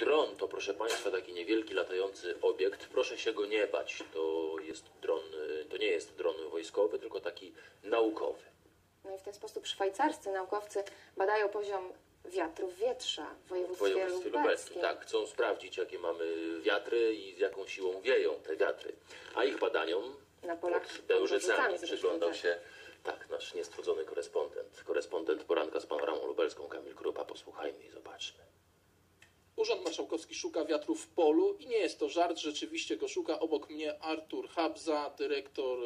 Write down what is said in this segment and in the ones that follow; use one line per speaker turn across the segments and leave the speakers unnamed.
Dron to, proszę Państwa, taki niewielki latający obiekt. Proszę się go nie bać. To jest dron, y, to nie jest dron wojskowy, tylko taki naukowy.
No i w ten sposób szwajcarscy naukowcy badają poziom wiatru w wietrza w
W
województwie,
województwie lubelskim. Tak, chcą sprawdzić, jakie mamy wiatry i z jaką siłą wieją te wiatry. A ich badaniom
Na polach
pod Bełżycami przyglądał się tak, nasz niestrudzony korespondent. Korespondent poranka z panoramą lubelską Kamil Krupa. Posłuchajmy i zobaczmy.
Urząd Marszałkowski szuka wiatru w polu i nie jest to żart, rzeczywiście go szuka. Obok mnie Artur Habza, dyrektor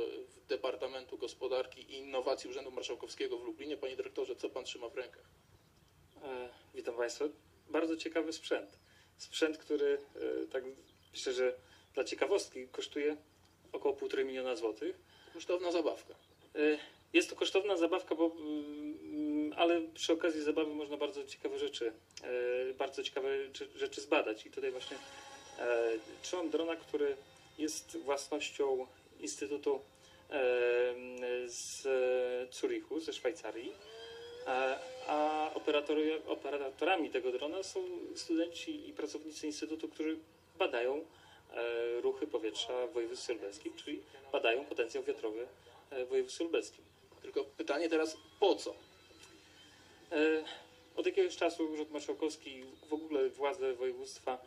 Departamentu Gospodarki i Innowacji Urzędu Marszałkowskiego w Lublinie. Panie dyrektorze, co pan trzyma w rękach?
E, Witam Państwa. Bardzo ciekawy sprzęt. Sprzęt, który e, tak myślę, że dla ciekawostki kosztuje około 1,5 miliona złotych.
Kosztowna zabawka.
E, Jest to kosztowna zabawka, bo, mm, ale przy okazji zabawy można bardzo ciekawe rzeczy, e, bardzo ciekawe czy- rzeczy zbadać. I tutaj właśnie e, trzymam drona, który jest własnością Instytutu e, z Zurichu, ze Szwajcarii. A, operatorami tego drona są studenci i pracownicy Instytutu, którzy badają ruchy powietrza w województwie lubelskim, czyli badają potencjał wiatrowy w województwie lubelskim.
Tylko pytanie teraz, po co?
E, Od jakiegoś czasu Urząd Marszałkowski i w ogóle władze województwa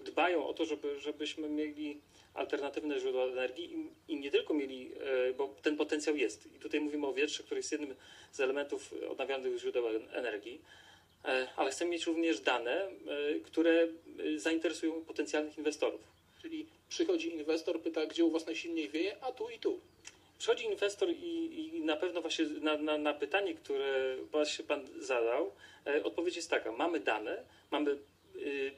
dbają o to, żeby, żebyśmy mieli alternatywne źródła energii i, nie tylko mieli, e, bo ten potencjał jest. I tutaj mówimy o wietrze, który jest jednym z elementów odnawialnych źródeł en- energii, e, ale chcemy mieć również dane, które zainteresują potencjalnych inwestorów.
Czyli przychodzi inwestor, pyta, gdzie u was najsilniej wieje, a tu i tu.
Przychodzi inwestor i, i na pewno właśnie na, na, na pytanie, które właśnie Pan zadał, e, odpowiedź jest taka. Mamy dane, mamy y,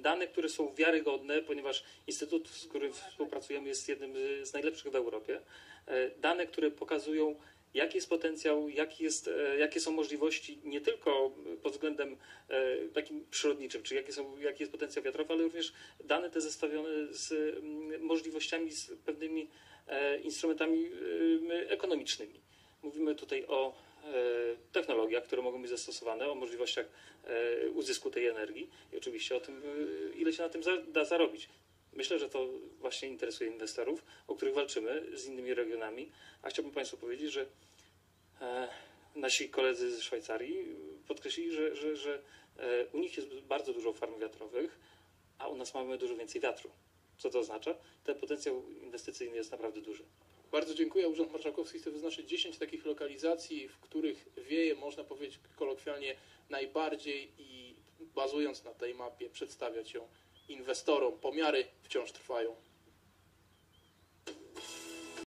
dane, które są wiarygodne, ponieważ Instytut, z którym współpracujemy, jest jednym z- z najlepszych w Europie. E, dane, które pokazują, jaki jest potencjał, jaki jest, e, jakie są możliwości, nie tylko pod względem e, takim przyrodniczym, czyli jakie są, jaki jest potencjał wiatrowy, ale również dane te zestawione z mm, możliwościami, z pewnymi e, instrumentami ekonomicznymi. Mówimy tutaj o technologiach, które mogą być zastosowane, o możliwościach uzysku tej energii i oczywiście o tym, ile się na tym da zarobić. Myślę, że to właśnie interesuje inwestorów, o których walczymy z innymi regionami, a chciałbym Państwu powiedzieć, że e, nasi koledzy ze Szwajcarii podkreślili, że, że, że e, u nich jest bardzo dużo farm wiatrowych, a u nas mamy dużo więcej wiatru. Co to oznacza? Ten potencjał inwestycyjny jest naprawdę duży.
Bardzo dziękuję. Urząd Marszałkowski chce wyznaczyć 10 takich lokalizacji, w których wieje, można powiedzieć kolokwialnie, najbardziej i bazując na tej mapie przedstawiać ją inwestorom. Pomiary wciąż trwają.